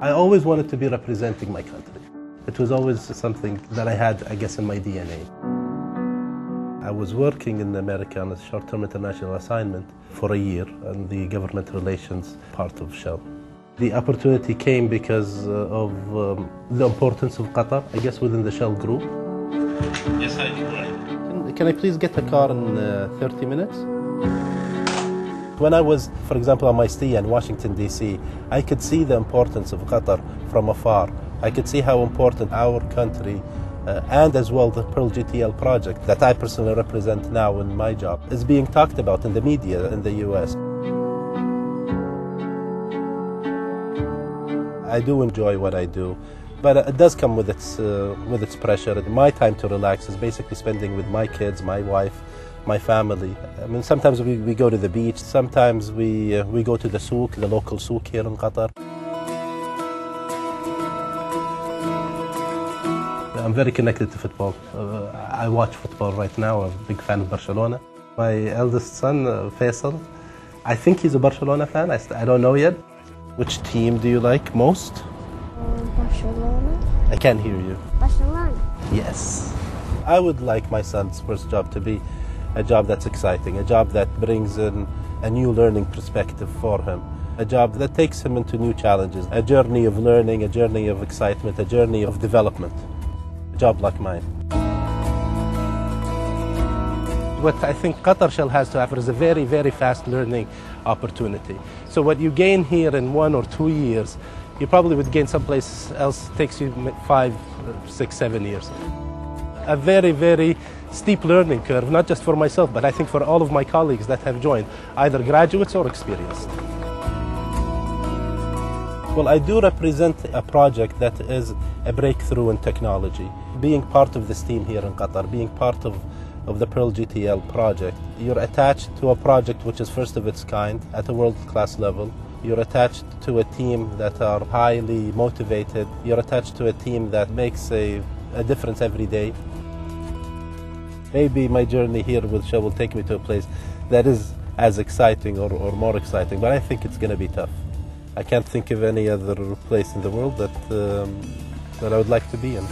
I always wanted to be representing my country. It was always something that I had, I guess, in my DNA. I was working in America on a short-term international assignment for a year in the government relations part of Shell. The opportunity came because uh, of um, the importance of Qatar, I guess, within the Shell group. Yes, I do. Can, can I please get a car in uh, 30 minutes? When I was, for example, on my stay in Washington, D.C., I could see the importance of Qatar from afar. I could see how important our country uh, and as well the Pearl GTL project that I personally represent now in my job is being talked about in the media in the US. I do enjoy what I do, but it does come with its uh, with its pressure. My time to relax is basically spending with my kids, my wife, my family. I mean, sometimes we, we go to the beach, sometimes we uh, we go to the souk, the local souk here in Qatar. I'm very connected to football. Uh, I watch football right now. I'm a big fan of Barcelona. My eldest son, uh, Faisal, I think he's a Barcelona fan. I, I don't know yet. Which team do you like most? Barcelona. I can't hear you. Barcelona. Yes. I would like my son's first job to be a job that's exciting, a job that brings in a new learning perspective for him, a job that takes him into new challenges, a journey of learning, a journey of excitement, a journey of development. A job like mine. What I think Qatar Shell has to offer is a very, very fast learning opportunity. So what you gain here in one or two years, you probably would gain someplace else takes you five, six, seven years. A very, very steep learning curve, not just for myself, but I think for all of my colleagues that have joined, either graduates or experienced. Well, I do represent a project that is a breakthrough in technology. Being part of this team here in Qatar, being part of, of the Pearl GTL project, you're attached to a project which is first of its kind at a world class level. You're attached to a team that are highly motivated. You're attached to a team that makes a, a difference every day. Maybe my journey here with Shell will take me to a place that is as exciting or, or more exciting, but I think it's going to be tough. I can't think of any other place in the world that, um, that I would like to be in.